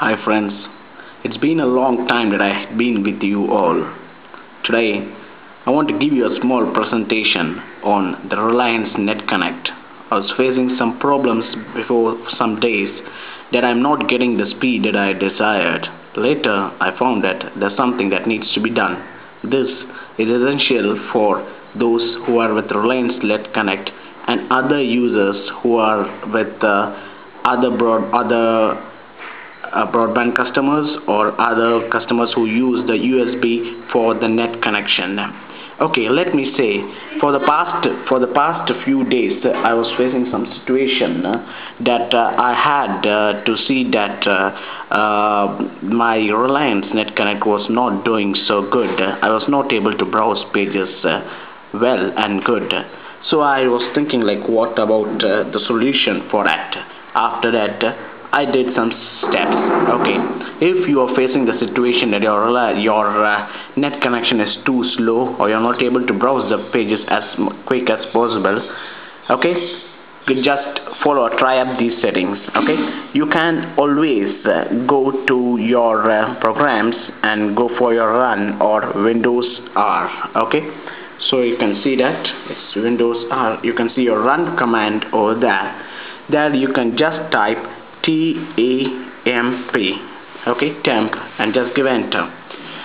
Hi friends, it's been a long time that I have been with you all. Today, I want to give you a small presentation on the Reliance Net Connect. I was facing some problems before some days that I'm not getting the speed that I desired. Later, I found that there's something that needs to be done. This is essential for those who are with Reliance Net Connect and other users who are with uh, other broad other uh, broadband customers or other customers who use the USB for the net connection. Okay let me say for the past for the past few days uh, I was facing some situation uh, that uh, I had uh, to see that uh, uh, my Reliance Net Connect was not doing so good. I was not able to browse pages well and good. So I was thinking like what about the solution for that? After that I did some steps okay. If you are facing the situation that your your uh, net connection is too slow or you're not able to browse the pages as quick as possible okay you just follow or try up these settings okay. You can always uh, go to your uh, programs and go for your run or windows R okay. So you can see that it's windows R you can see your run command over there. There you can just type temp okay temp and just give enter.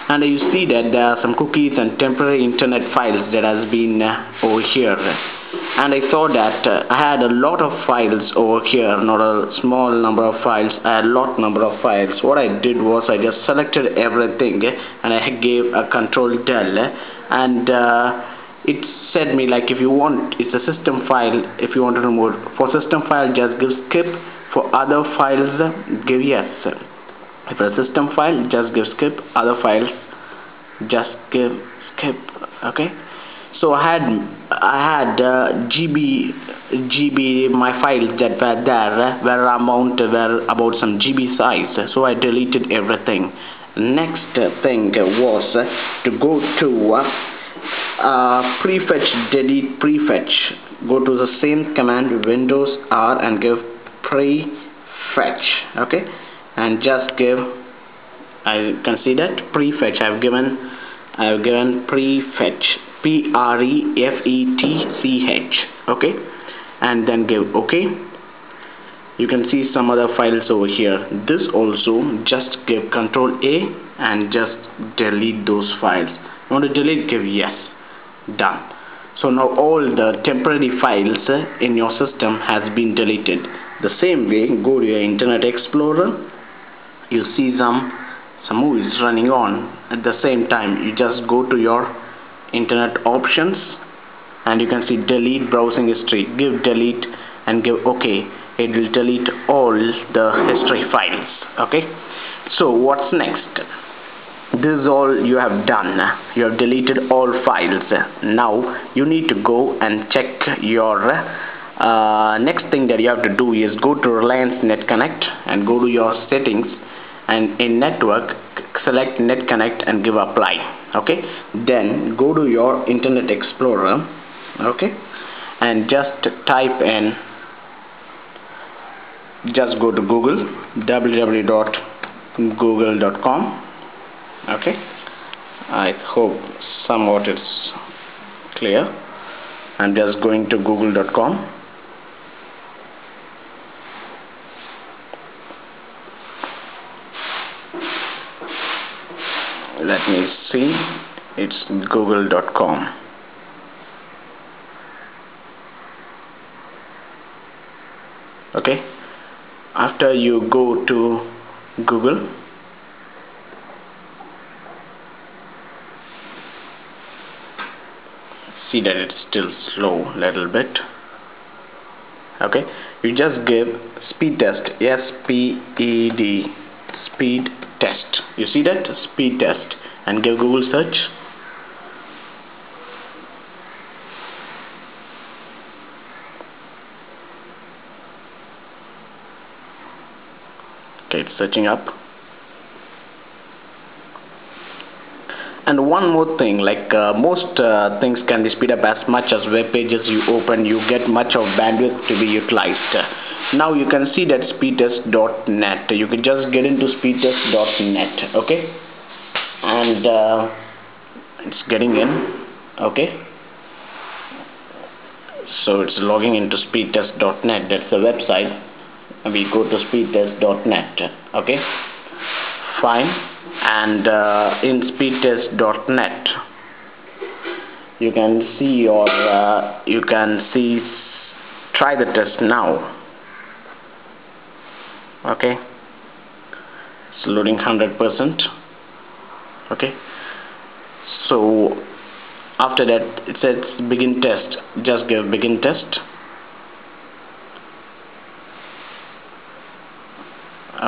And you see that there are some cookies and temporary internet files that has been uh, over here. And I saw that uh, I had a lot of files over here not a small number of files a lot number of files. What I did was I just selected everything and I gave a control del. And uh, it said me like if you want it's a system file. If you want to remove for system file just give skip for other files give yes. If a system file just give skip. Other files just give skip okay? So I had I had uh, GB GB my files that were there were amount were about some GB size. So I deleted everything. Next thing was to go to uh, prefetch delete prefetch. Go to the same command windows R and give prefetch okay? And just give I can see that prefetch. I've given I've given prefetch. P R E F E T C H okay? And then give okay? You can see some other files over here. This also just give control A and just delete those files. You want to delete? Give yes. Done so now all the temporary files in your system has been deleted. The same way go to your internet explorer you see some some movies running on. At the same time you just go to your internet options and you can see delete browsing history. Give delete and give ok it will delete all the history files okay? So what's next this is all you have done. You have deleted all files. Now you need to go and check your uh, next thing that you have to do is go to Reliance Net Connect and go to your settings and in network select Net Connect and give apply. Okay? Then go to your Internet Explorer. Okay? And just type in just go to Google www.google.com okay. I hope somewhat it's clear. I'm just going to google.com let me see. It's google.com okay. After you go to Google see that it's still slow a little bit. Okay? You just give speed test S-P-E-D speed test. You see that? Speed test. And give Google search. Okay it's searching up and one more thing like uh, most uh, things can be speed up as much as web pages you open you get much of bandwidth to be utilized. Now you can see that speedtest.net you can just get into speedtest.net okay? And uh, it's getting in okay? So it's logging into speedtest.net that's the website. We go to speedtest.net okay fine. And uh, in speedtest.net you can see your uh, you can see try the test now. Okay? It's loading 100% okay? So after that it says begin test. Just give begin test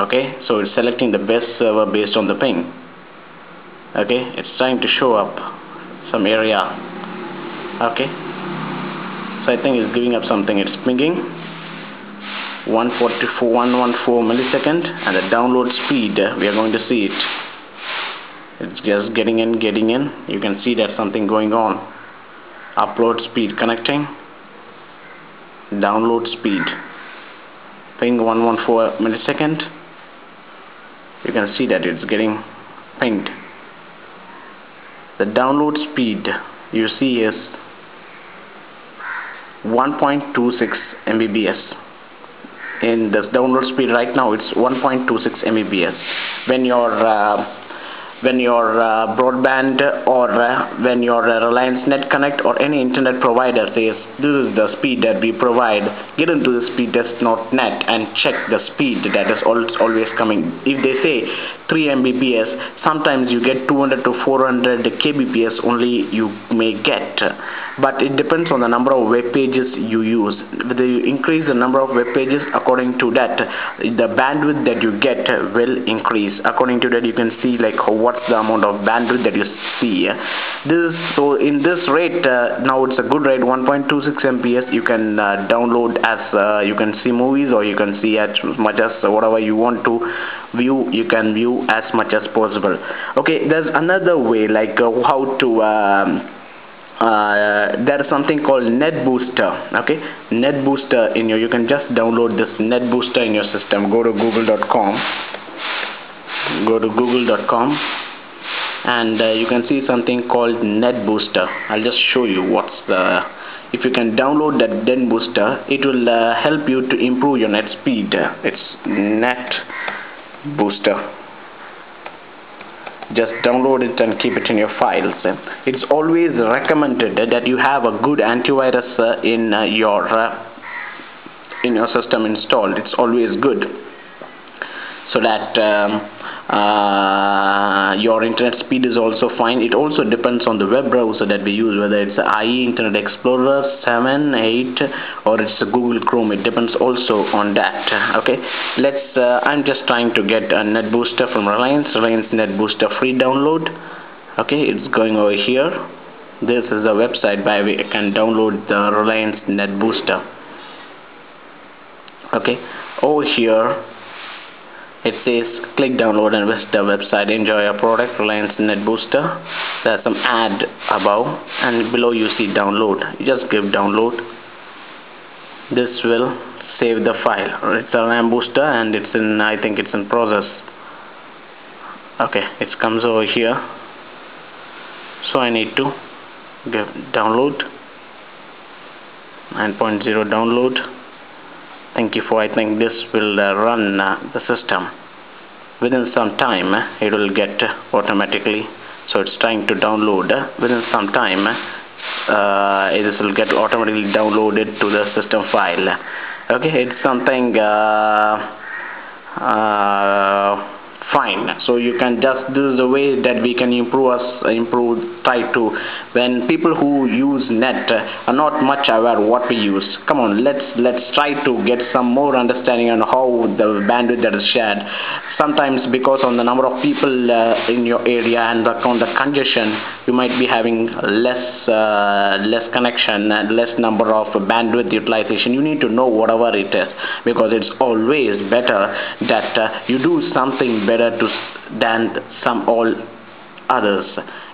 okay? So it's selecting the best server based on the ping. Okay? It's trying to show up some area. Okay? So I think it's giving up something. It's pinging 144 114 millisecond and the download speed we are going to see it. It's just getting in getting in. You can see that something going on. Upload speed connecting. Download speed. Ping 114 millisecond you can see that it's getting pinged the download speed you see is 1.26 Mbps. In the download speed right now it's 1.26 Mbps. When your uh, when your uh, broadband or uh, when your uh, Reliance Net Connect or any internet provider says this is the speed that we provide. Get into the speed test not net and check the speed that is always coming. If they say 3 Mbps. Sometimes you get 200 to 400 kbps only you may get. But it depends on the number of web pages you use. Whether you increase the number of web pages according to that the bandwidth that you get will increase. According to that you can see like what's the amount of bandwidth that you see. This so in this rate uh, now it's a good rate 1.26 Mbps. You can uh, download as uh, you can see movies or you can see as much as whatever you want to view. You can view as much as possible. Okay there's another way like uh, how to um, uh, there is something called net booster okay? NetBooster in your you can just download this NetBooster in your system. Go to google.com go to google.com and uh, you can see something called net booster. I'll just show you what's the if you can download that NetBooster it will uh, help you to improve your net speed. It's NetBooster just download it and keep it in your files. It's always recommended that you have a good antivirus uh, in uh, your uh, in your system installed. It's always good. So that um, uh, your internet speed is also fine. It also depends on the web browser that we use whether it's IE Internet Explorer 7 8 or it's Google Chrome. It depends also on that okay? Let's uh, I'm just trying to get a net booster from Reliance. Reliance net booster free download okay? It's going over here. This is a website by which I can download the Reliance net booster okay? Over here it says click download and visit the website. Enjoy your product reliance net booster. There's some ad above and below you see download. You just give download. This will save the file. It's a lamp booster and it's in I think it's in process. Okay it comes over here. So I need to give download. 9.0 download thank you for I think this will uh, run uh, the system. Within some time uh, it will get automatically. So it's trying to download. Within some time uh, it will get automatically downloaded to the system file. Okay it's something uh, uh, fine. So you can just this is the way that we can improve us improve try to. When people who use net are not much aware what we use. Come on let's let's try to get some more understanding on how the bandwidth that is shared. Sometimes because on the number of people uh, in your area and on the congestion you might be having less uh, less connection and less number of bandwidth utilization. You need to know whatever it is because it's always better that uh, you do something better to than some all others.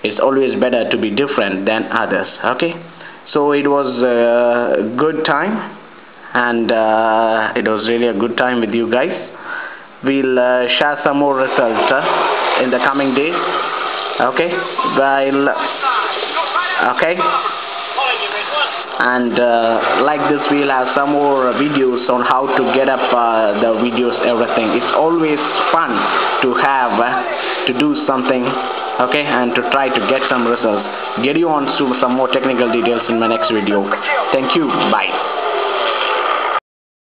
It's always better to be different than others okay? So it was a good time and uh, it was really a good time with you guys. We'll uh, share some more results uh, in the coming days okay? While okay and uh, like this we'll have some more videos on how to get up uh, the videos everything. It's always fun to have uh, to do something okay and to try to get some results. Get you on to some more technical details in my next video. Thank you. Bye